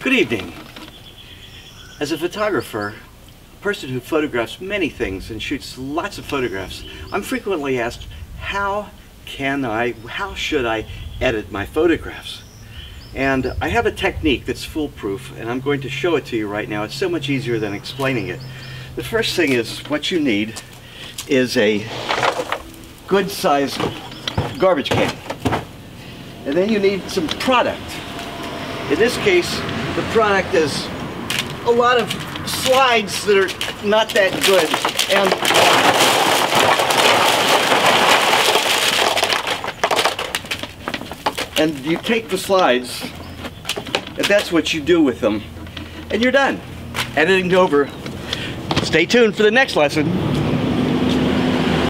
Good evening. As a photographer, a person who photographs many things and shoots lots of photographs, I'm frequently asked, how can I, how should I edit my photographs? And I have a technique that's foolproof and I'm going to show it to you right now. It's so much easier than explaining it. The first thing is what you need is a good sized garbage can. And then you need some product. In this case, the product is a lot of slides that are not that good. And, and you take the slides, and that's what you do with them, and you're done. Editing over. Stay tuned for the next lesson.